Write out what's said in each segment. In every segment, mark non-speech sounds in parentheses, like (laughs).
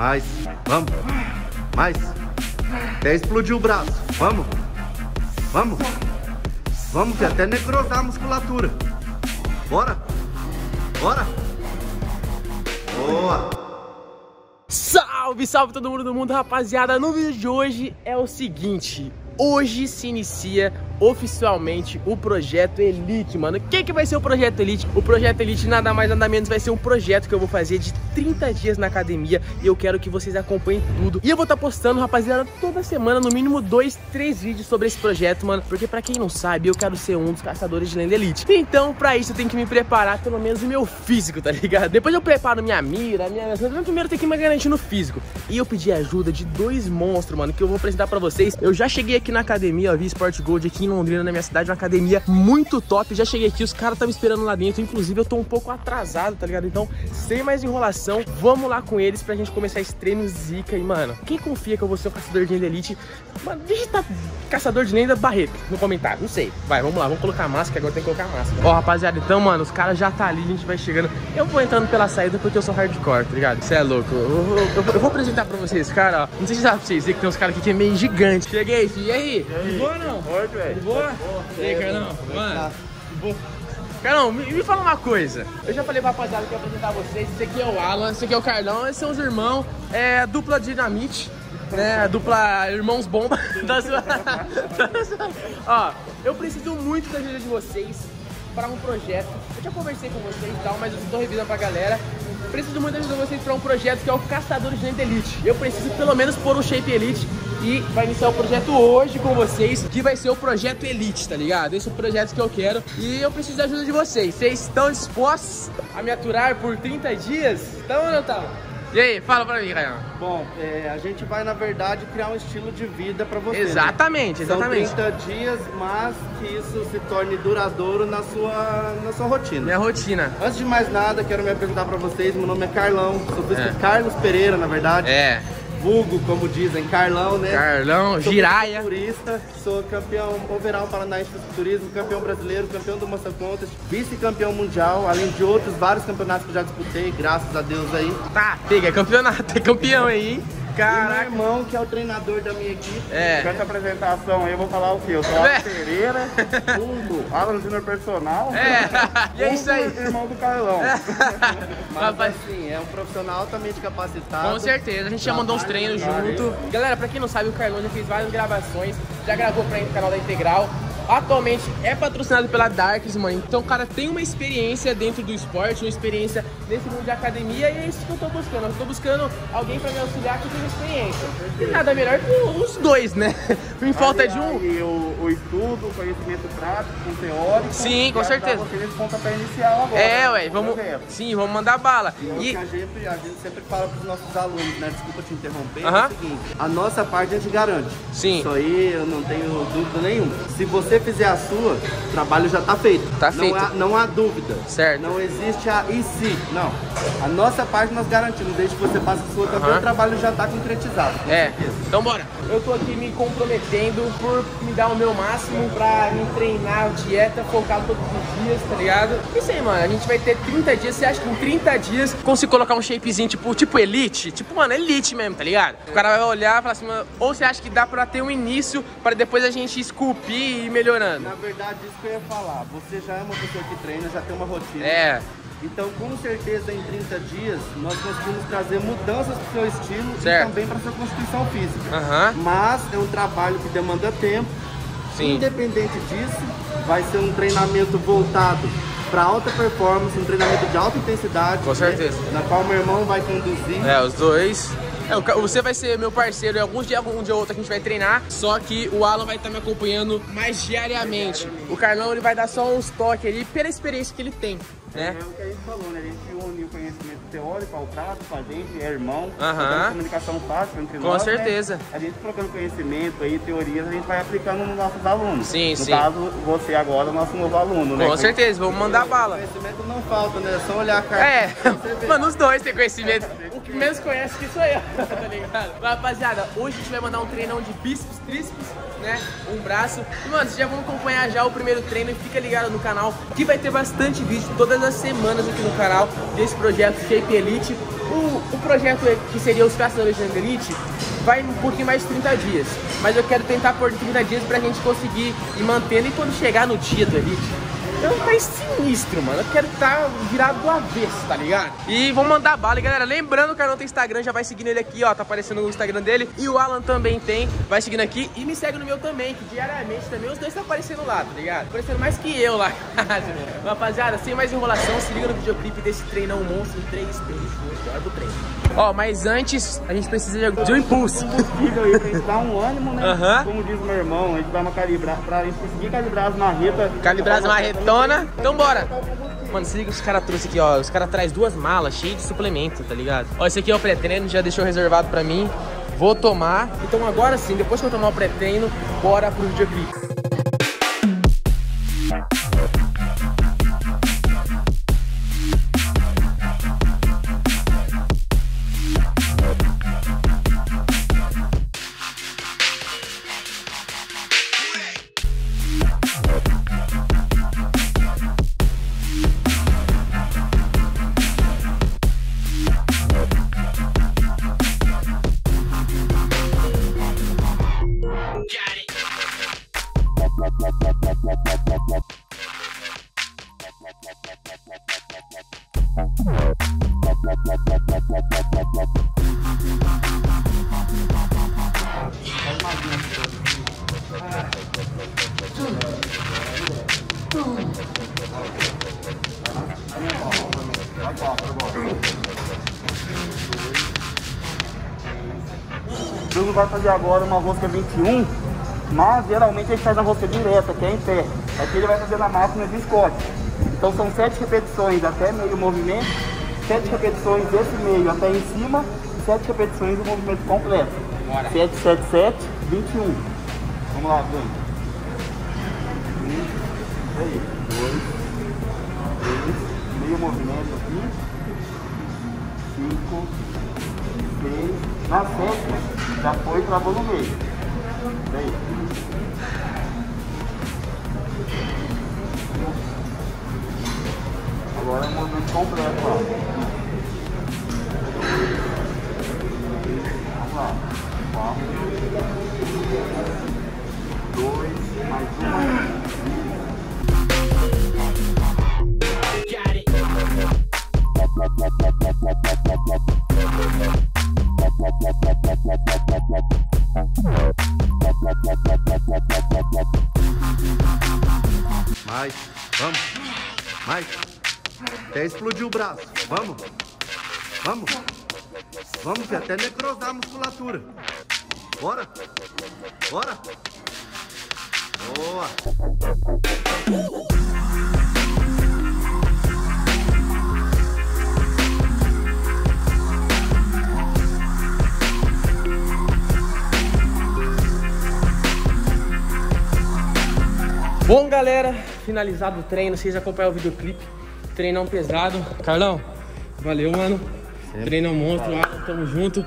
Mais. Vamos. Mais. Até explodir o braço. Vamos. Vamos. Vamos, que até necrosar a musculatura. Bora. Bora. Boa. Salve, salve todo mundo do mundo, rapaziada. No vídeo de hoje é o seguinte. Hoje se inicia oficialmente o Projeto Elite, mano. O que, que vai ser o Projeto Elite? O Projeto Elite nada mais nada menos vai ser um projeto que eu vou fazer de 30 dias na academia e eu quero que vocês acompanhem tudo. E eu vou estar tá postando, rapaziada, toda semana, no mínimo dois, três vídeos sobre esse projeto, mano. Porque pra quem não sabe, eu quero ser um dos caçadores de lenda Elite. Então, pra isso, eu tenho que me preparar pelo menos o meu físico, tá ligado? Depois eu preparo minha mira, minha... Mas primeiro tem que me garantir no físico. E eu pedi ajuda de dois monstros, mano, que eu vou apresentar pra vocês. Eu já cheguei aqui na academia, ó, vi Sport Gold aqui em Londrina, na minha cidade, uma academia muito top. Já cheguei aqui, os caras estavam esperando lá dentro. Inclusive, eu tô um pouco atrasado, tá ligado? Então, sem mais enrolação, vamos lá com eles pra gente começar esse treino zica. E, mano, quem confia que eu vou ser o caçador de lenda elite? Mano, digita caçador de lenda Barreto no comentário, não sei. Vai, vamos lá, vamos colocar máscara, agora tem que colocar máscara. Ó, rapaziada, então, mano, os caras já tá ali, a gente vai chegando. Eu vou entrando pela saída porque eu sou hardcore, tá ligado? Você é louco. Eu, eu, eu, eu, vou apresentar pra vocês, cara, ó. Não sei se dá pra vocês ver que tem uns caras aqui que é meio gigante. Cheguei, filho. E aí? E aí? Boa não? Forte, velho. De boa? E aí, Carlão? Mano, de boa. Carlão, me, me, fala uma coisa. Eu já falei pra rapaziada que ia apresentar vocês. Esse aqui é o Alan, esse aqui é o Carlão, esses são os irmãos. É dupla dinamite, né? Dupla irmãos bomba. (laughs) Ó, eu preciso muito da ajuda de vocês para um projeto. Eu já conversei com vocês e tal, mas eu tô revisando pra galera. Preciso muito da ajuda de vocês para um projeto que é o Caçadores de Elite. Eu preciso pelo menos pôr um shape Elite e vai iniciar o projeto hoje com vocês, que vai ser o projeto Elite, tá ligado? Esse é o projeto que eu quero e eu preciso da ajuda de vocês. Vocês estão dispostos a me aturar por 30 dias? Estão ou não estão? E aí, fala pra mim, Ryan. Bom, é, a gente vai, na verdade, criar um estilo de vida pra você. Exatamente, né? exatamente. São 30 dias, mas que isso se torne duradouro na sua, na sua rotina. Minha rotina. Antes de mais nada, quero me apresentar pra vocês. Meu nome é Carlão, sou é. Carlos Pereira, na verdade. É vulgo, como dizem, Carlão, né? Carlão, sou Giraia. Turista, sou campeão overall paranaense de turismo, campeão brasileiro, campeão do Moça Contest, vice-campeão mundial, além de outros vários campeonatos que já disputei, graças a Deus aí. Tá, pega, é campeonato, é campeão aí. Caraca. E meu irmão, que é o treinador da minha equipe. É. Com essa apresentação aí, eu vou falar o quê? Eu sou Alan é. Pereira, fundo, Alan Júnior Personal. É, (laughs) e é isso aí. irmão do Carlão. (laughs) Mas Rapaz. assim, é um profissional altamente capacitado. Com certeza, a gente já mandou uns treinos junto. Galera, pra quem não sabe, o Carlão já fez várias gravações, já gravou pra o canal da Integral atualmente é patrocinado pela Darks, mano. Então o cara tem uma experiência dentro do esporte, uma experiência nesse mundo de academia e é isso que eu tô buscando. Eu tô buscando alguém pra me auxiliar que tem experiência. E nada melhor que os dois, né? (laughs) Em falta de um. E o, o estudo, o conhecimento prático, o teórico. Sim, com certeza. Você nesse pontapé inicial agora. É, ué, vamos. Sim, vamos mandar bala. E, e... A, gente, a gente sempre fala pros nossos alunos, né? Desculpa te interromper. Uh -huh. É o seguinte, a nossa parte a gente garante. Sim. Isso aí eu não tenho dúvida nenhuma. Se você fizer a sua, o trabalho já está feito. Tá não feito. Há, não há dúvida. Certo. Não existe a e se. Não. A nossa parte nós garantimos. Desde que você faça a sua também, o trabalho já está concretizado. Com é. Certeza. Então bora. Eu tô aqui me comprometendo por me dar o meu máximo pra me treinar dieta, focar todos os dias, tá ligado? Isso aí, mano. A gente vai ter 30 dias. Você acha que em 30 dias consigo colocar um shapezinho tipo, tipo elite? Tipo, mano, elite mesmo, tá ligado? O cara vai olhar e falar assim, mano, ou você acha que dá pra ter um início pra depois a gente esculpir e ir melhorando? Na verdade, isso que eu ia falar. Você já é uma pessoa que treina, já tem uma rotina. É. Então, com certeza, em 30 dias, nós conseguimos trazer mudanças para o seu estilo certo. e também para sua constituição física. Uhum. Mas é um trabalho que demanda tempo. Sim. Independente disso, vai ser um treinamento voltado para alta performance, um treinamento de alta intensidade. Com certeza. Né, na qual meu irmão vai conduzir. É, os dois. É, você vai ser meu parceiro e alguns dias, um dia ou outro a gente vai treinar, só que o Alan vai estar me acompanhando mais diariamente. O Carlão ele vai dar só uns toques ali pela experiência que ele tem. Né? É o que a gente falou, né? A gente une o conhecimento teórico ao prático, a gente é irmão, uhum. comunicação fácil entre Com nós. Com certeza. Né? A gente trocando conhecimento aí, teorias, a gente vai aplicando nos nossos alunos. Sim, no sim. No caso, você agora é o nosso novo aluno, né? Com certeza, vamos mandar bala. Conhecimento não falta, né? É só olhar a cara. É, (laughs) mano, os dois têm conhecimento. (laughs) Que menos conhece que sou eu, (laughs) tá ligado? Rapaziada, hoje a gente vai mandar um treinão de bíceps, tríceps, né? Um braço. E, mano, vocês já vão acompanhar já o primeiro treino e fica ligado no canal que vai ter bastante vídeo todas as semanas aqui no canal desse projeto Shape Elite. O, o projeto que seria os caçadores de Elite vai um pouquinho mais de 30 dias. Mas eu quero tentar por 30 dias pra gente conseguir ir mantendo e quando chegar no dia do Elite, eu tá sinistro, mano. Eu quero estar tá virado do avesso, tá ligado? E vamos mandar bala, e galera. Lembrando que o canal tem Instagram, já vai seguindo ele aqui, ó. Tá aparecendo no Instagram dele. E o Alan também tem. Vai seguindo aqui. E me segue no meu também, que diariamente também os dois estão aparecendo lá, tá ligado? Aparecendo mais que eu lá. (laughs) Rapaziada, sem mais enrolação, se liga no videoclipe desse treinão monstro 3 eixos. Bora pro treino. Ó, mas antes a gente precisa de um impulso. Combustível aí pra gente dar um ânimo, né? Aham. Como diz meu irmão, a gente dá uma calibrada pra gente conseguir calibrar as marretas. Calibrar as Então bora. Mano, se liga os caras trouxeram aqui, ó. Os caras trazem duas malas cheias de suplemento, tá ligado? Ó, esse aqui é o pré-treino, já deixou reservado pra mim. Vou tomar. Então agora sim, depois que eu tomar o pré-treino, bora pro videoclipe. Vai fazer agora uma rosca 21, mas geralmente a gente faz a rosca direta, que é em pé. Aqui ele vai fazer na máquina de Scott. Então são 7 repetições até meio movimento, 7 repetições desse meio até em cima e 7 repetições do movimento completo. Bora. 7, 7, 7, 21. Vamos lá, Bruno. 1, aí, 2, 3, meio movimento aqui, 5, 6, na sétima já foi, travou no meio. Daí. Agora é o movimento completo lá. Vamos lá. Quatro. Dois, mais uma. Mais. Vamos. Mais. Até explodir o braço. Vamos. Vamos. Vamos, até necrosar a musculatura. Bora. Bora. Boa. Bom, galera, finalizado o treino, vocês acompanharam o videoclipe. Treinão pesado. Carlão, valeu, mano. Treinão monstro, Alan, tamo junto.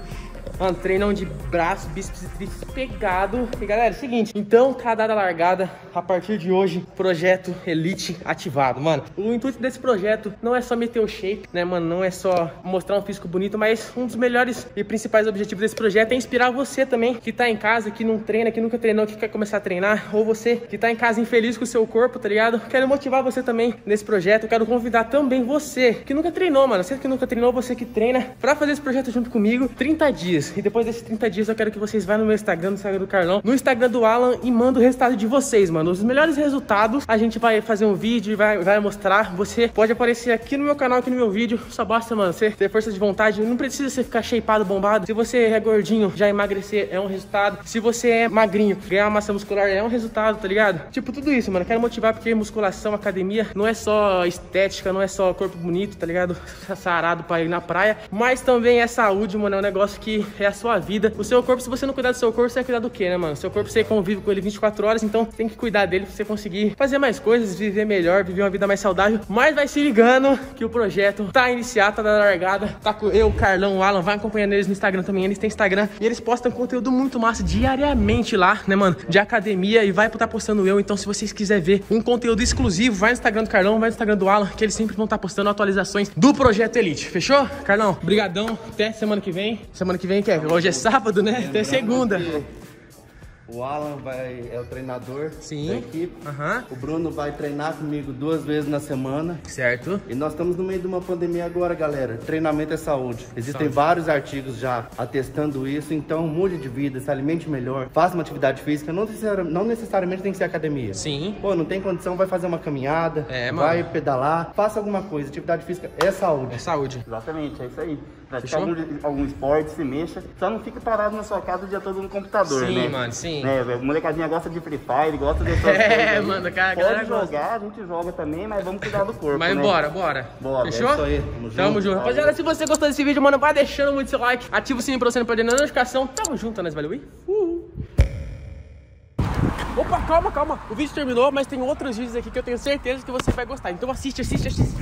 Mano, treinão de braço, bíceps e tríceps pegado. E galera, é o seguinte, então tá dada a largada. A partir de hoje, projeto Elite ativado, mano. O intuito desse projeto não é só meter o shape, né, mano? Não é só mostrar um físico bonito, mas um dos melhores e principais objetivos desse projeto é inspirar você também, que tá em casa, que não treina, que nunca treinou, que quer começar a treinar, ou você que tá em casa infeliz com o seu corpo, tá ligado? Quero motivar você também nesse projeto. Quero convidar também você que nunca treinou, mano. Você que nunca treinou, você que treina, pra fazer esse projeto junto comigo, 30 dias. E depois desses 30 dias eu quero que vocês vá no meu Instagram, no Instagram do Carlão, no Instagram do Alan e mandem o resultado de vocês, mano. Os melhores resultados a gente vai fazer um vídeo e vai, vai mostrar. Você pode aparecer aqui no meu canal, aqui no meu vídeo. Só basta, mano, você ter força de vontade. Não precisa você ficar shapeado, bombado. Se você é gordinho, já emagrecer é um resultado. Se você é magrinho, ganhar massa muscular é um resultado, tá ligado? Tipo, tudo isso, mano. Quero motivar porque musculação, academia não é só estética, não é só corpo bonito, tá ligado? Sarado pra ir na praia. Mas também é saúde, mano. É um negócio que é a sua vida. O seu corpo, se você não cuidar do seu corpo, você vai cuidar do quê, né, mano? Seu corpo, você convive com ele 24 horas, então tem que cuidar dele pra você conseguir fazer mais coisas, viver melhor, viver uma vida mais saudável. Mas vai se ligando que o projeto tá iniciado, tá da largada. Tá com eu, Carlão, o Alan, vai acompanhando eles no Instagram também. Eles têm Instagram e eles postam conteúdo muito massa diariamente lá, né, mano? De academia e vai estar tá postando eu. Então, se vocês quiserem ver um conteúdo exclusivo, vai no Instagram do Carlão, vai no Instagram do Alan, que eles sempre vão estar tá postando atualizações do projeto Elite. Fechou? Carlão, brigadão. Até semana que vem. Semana que vem, que é? Hoje é sábado, né? Até segunda. O Alan vai, é o treinador Sim. da equipe. Aham. O Bruno vai treinar comigo duas vezes na semana. Certo. E nós estamos no meio de uma pandemia agora, galera. Treinamento é saúde. Existem Saúde. vários artigos já atestando isso. Então, mude de vida, se alimente melhor, faça uma atividade física. Não, necessari- não necessariamente tem que ser academia. Sim. Pô, não tem condição, vai fazer uma caminhada, É, mano. vai pedalar, faça alguma coisa. Atividade física é saúde. É saúde. Exatamente, é isso aí. Praticar algum, algum esporte, se mexa. Só não fique parado na sua casa o dia todo no computador, Sim, né? mano, sim. Né, velho? molecadinha gosta de Free Fire, gosta dessas (laughs) É, mano, cara, a Pode gosta. jogar, a gente joga também, mas vamos cuidar do corpo, Mas né? bora, bora. Bora, Fechou? é isso aí, tamo junto. Tamo junto. Rapaziada, se você gostou desse vídeo, mano, vai deixando muito seu like. Ativa o sininho pra você não perder nenhuma notificação. Tamo junto, nós valeu. Uhul. Opa, calma, calma. O vídeo terminou, mas tem outros vídeos aqui que eu tenho certeza que você vai gostar. Então assiste, assiste, assiste.